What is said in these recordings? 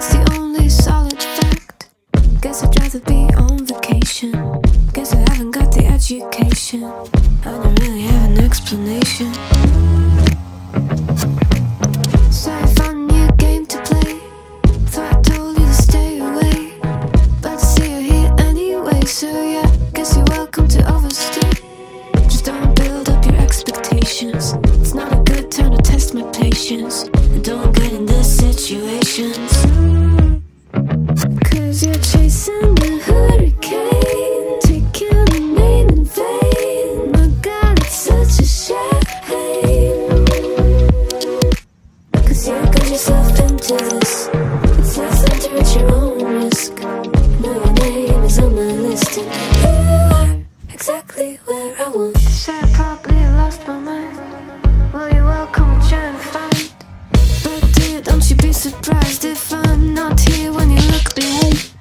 it's the only solid fact. Guess I'd rather be on vacation. Guess I haven't got the education. I don't really have an explanation. So I found a new game to play. Thought I told you to stay away. But I see you here anyway, so yeah. Guess you're welcome to overstay. Just don't build up your expectations. It's not a good time to test my patience. I don't get in this situation. And you are exactly where I want. So I probably lost my mind. Well, you're welcome try and find. But dear, don't you be surprised if I'm not here when you look behind.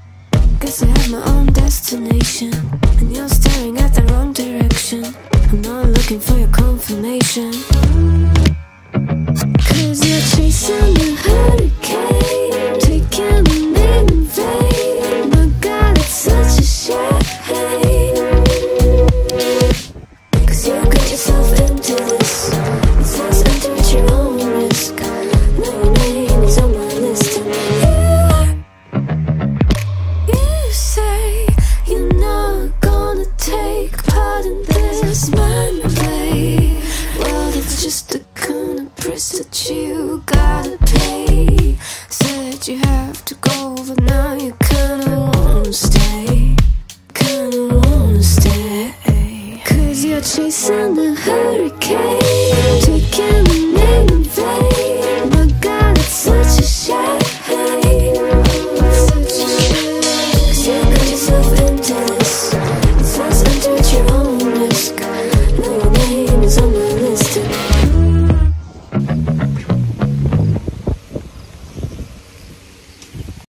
Guess I have my own destination, and you're staring at the wrong direction. I'm not looking for your confirmation. Cause you're chasing the hurricane,